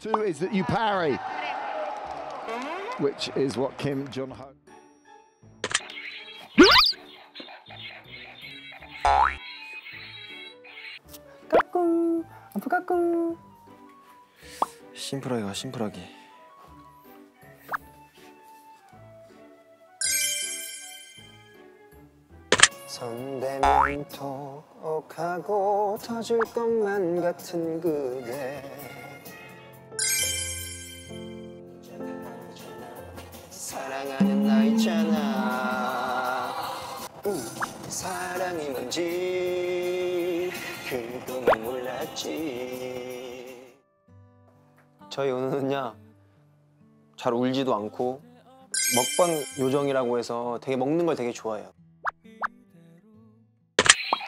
Two is that you parry, which is what Kim Jong Ho. 까꿍 아프 까꿍 심플하게 가 심플하게 손대면 톡하고 터질 것만 같은 그대 사랑하는 나 있잖아. 음, 사랑이 뭔지 그동안 몰랐지. 저희 은우는요 잘 울지도 않고 먹방 요정이라고 해서 되게 먹는 걸 되게 좋아해요.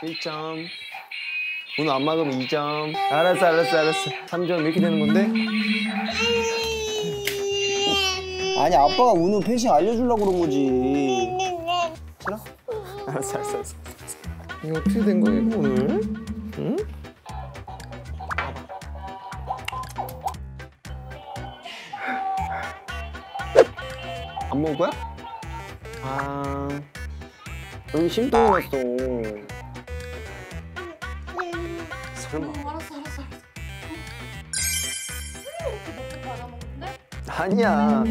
1점. 은우 안 먹으면 2점. 알았어 알았어 알았어. 3점 이렇게 되는 건데 아니 아빠가 은우 패싱 알려주려고 그런 거지 싫어? 알았어 알았어 알았어 이거 어떻게 된 거야 이거 오늘? 응? 안 먹을 거야? 아 여기 심통이 났어 설마 알았어 아니야.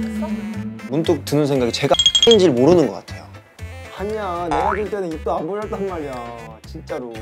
문득 드는 생각이 제가 인지를 모르는 것 같아요. 아니야. 내가 줄 때는 입도 안 벌렸단 말이야. 진짜로